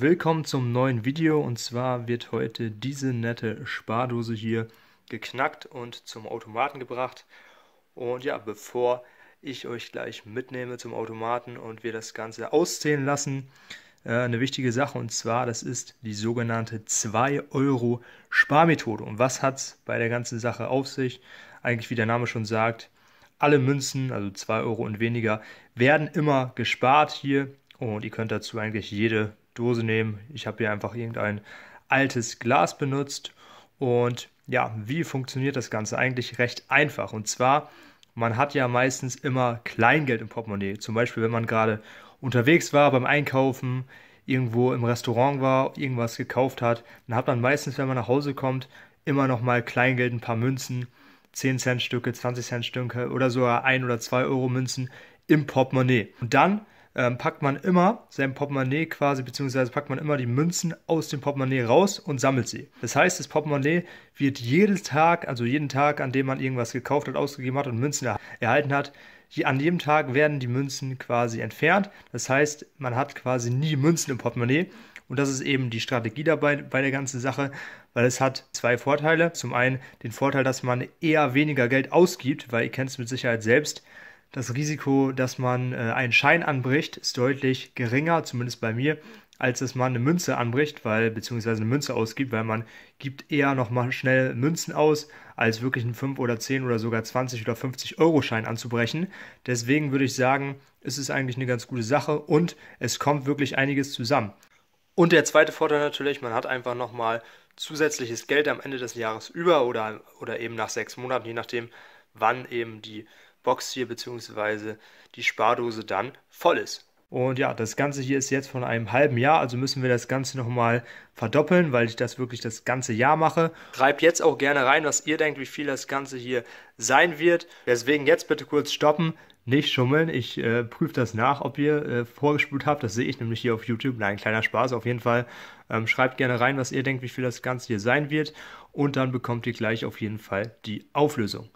willkommen zum neuen Video und zwar wird heute diese nette Spardose hier geknackt und zum Automaten gebracht. Und ja, bevor ich euch gleich mitnehme zum Automaten und wir das Ganze auszählen lassen, äh, eine wichtige Sache und zwar, das ist die sogenannte 2 Euro Sparmethode. Und was hat es bei der ganzen Sache auf sich? Eigentlich wie der Name schon sagt, alle Münzen, also 2 Euro und weniger, werden immer gespart hier und ihr könnt dazu eigentlich jede Dose nehmen. Ich habe hier einfach irgendein altes Glas benutzt. Und ja, wie funktioniert das Ganze? Eigentlich recht einfach. Und zwar, man hat ja meistens immer Kleingeld im Portemonnaie. Zum Beispiel, wenn man gerade unterwegs war beim Einkaufen, irgendwo im Restaurant war, irgendwas gekauft hat, dann hat man meistens, wenn man nach Hause kommt, immer noch mal Kleingeld, ein paar Münzen, 10 Cent Stücke, 20 Cent Stücke oder sogar 1 oder 2 Euro Münzen im Portemonnaie. Und dann ähm, packt man immer sein Portemonnaie quasi, beziehungsweise packt man immer die Münzen aus dem Portemonnaie raus und sammelt sie. Das heißt, das Portemonnaie wird jeden Tag, also jeden Tag, an dem man irgendwas gekauft hat, ausgegeben hat und Münzen erhalten hat, an jedem Tag werden die Münzen quasi entfernt. Das heißt, man hat quasi nie Münzen im Portemonnaie. Und das ist eben die Strategie dabei bei der ganzen Sache, weil es hat zwei Vorteile. Zum einen den Vorteil, dass man eher weniger Geld ausgibt, weil ihr kennt es mit Sicherheit selbst das Risiko, dass man äh, einen Schein anbricht, ist deutlich geringer, zumindest bei mir, als dass man eine Münze anbricht, weil, beziehungsweise eine Münze ausgibt, weil man gibt eher nochmal schnell Münzen aus, als wirklich einen 5 oder 10 oder sogar 20 oder 50 Euro Schein anzubrechen. Deswegen würde ich sagen, es ist eigentlich eine ganz gute Sache und es kommt wirklich einiges zusammen. Und der zweite Vorteil natürlich, man hat einfach nochmal zusätzliches Geld am Ende des Jahres über oder, oder eben nach sechs Monaten, je nachdem, wann eben die Box hier bzw. die Spardose dann voll ist. Und ja, das Ganze hier ist jetzt von einem halben Jahr, also müssen wir das Ganze nochmal verdoppeln, weil ich das wirklich das ganze Jahr mache. Schreibt jetzt auch gerne rein, was ihr denkt, wie viel das Ganze hier sein wird. Deswegen jetzt bitte kurz stoppen, nicht schummeln. Ich äh, prüfe das nach, ob ihr äh, vorgespult habt. Das sehe ich nämlich hier auf YouTube. Nein, kleiner Spaß auf jeden Fall. Ähm, schreibt gerne rein, was ihr denkt, wie viel das Ganze hier sein wird. Und dann bekommt ihr gleich auf jeden Fall die Auflösung.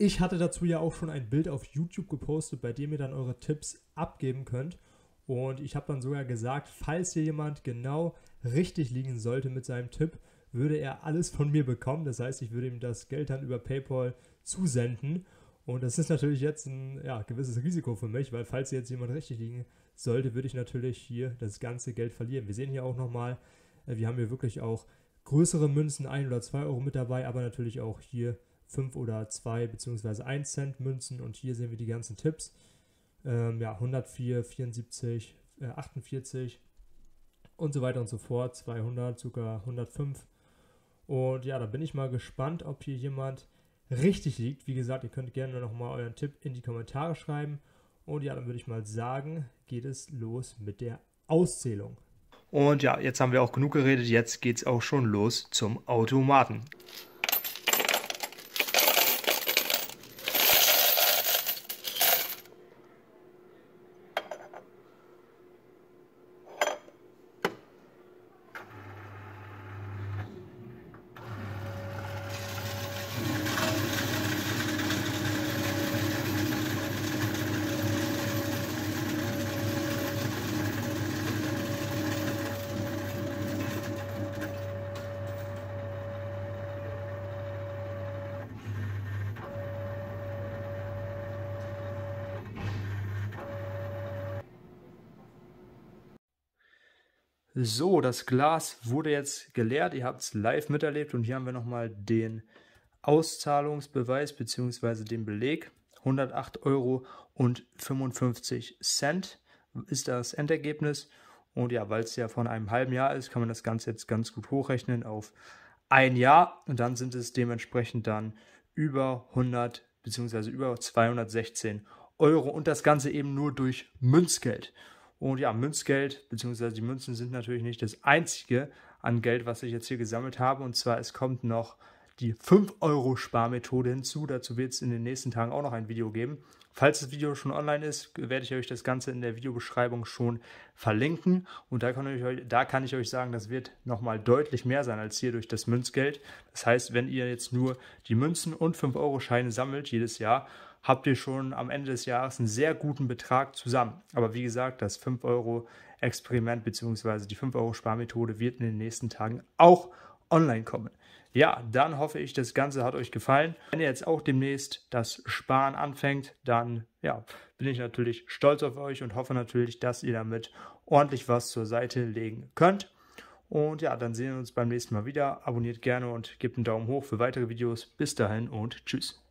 Ich hatte dazu ja auch schon ein Bild auf YouTube gepostet, bei dem ihr dann eure Tipps abgeben könnt. Und ich habe dann sogar gesagt, falls hier jemand genau richtig liegen sollte mit seinem Tipp, würde er alles von mir bekommen. Das heißt, ich würde ihm das Geld dann über PayPal zusenden. Und das ist natürlich jetzt ein ja, gewisses Risiko für mich, weil falls jetzt jemand richtig liegen sollte, würde ich natürlich hier das ganze Geld verlieren. Wir sehen hier auch nochmal, äh, wir haben hier wirklich auch größere Münzen, 1 oder 2 Euro mit dabei, aber natürlich auch hier 5 oder 2 bzw. 1 Cent Münzen und hier sehen wir die ganzen Tipps. Ähm, ja, 104, 74, äh, 48 und so weiter und so fort, 200, sogar 105. Und ja, da bin ich mal gespannt, ob hier jemand richtig liegt. Wie gesagt, ihr könnt gerne nochmal euren Tipp in die Kommentare schreiben. Und ja, dann würde ich mal sagen, geht es los mit der Auszählung. Und ja, jetzt haben wir auch genug geredet, jetzt geht es auch schon los zum Automaten. So, das Glas wurde jetzt geleert. Ihr habt es live miterlebt und hier haben wir nochmal den Auszahlungsbeweis bzw. den Beleg. 108 Euro und 55 Cent ist das Endergebnis. Und ja, weil es ja von einem halben Jahr ist, kann man das Ganze jetzt ganz gut hochrechnen auf ein Jahr. Und dann sind es dementsprechend dann über 100 bzw. über 216 Euro. Und das Ganze eben nur durch Münzgeld. Und ja, Münzgeld, beziehungsweise die Münzen sind natürlich nicht das einzige an Geld, was ich jetzt hier gesammelt habe. Und zwar, es kommt noch die 5-Euro-Sparmethode hinzu. Dazu wird es in den nächsten Tagen auch noch ein Video geben. Falls das Video schon online ist, werde ich euch das Ganze in der Videobeschreibung schon verlinken. Und da kann ich euch, da kann ich euch sagen, das wird nochmal deutlich mehr sein als hier durch das Münzgeld. Das heißt, wenn ihr jetzt nur die Münzen und 5-Euro-Scheine sammelt jedes Jahr, habt ihr schon am Ende des Jahres einen sehr guten Betrag zusammen. Aber wie gesagt, das 5 Euro Experiment bzw. die 5 Euro Sparmethode wird in den nächsten Tagen auch online kommen. Ja, dann hoffe ich, das Ganze hat euch gefallen. Wenn ihr jetzt auch demnächst das Sparen anfängt, dann ja, bin ich natürlich stolz auf euch und hoffe natürlich, dass ihr damit ordentlich was zur Seite legen könnt. Und ja, dann sehen wir uns beim nächsten Mal wieder. Abonniert gerne und gebt einen Daumen hoch für weitere Videos. Bis dahin und tschüss.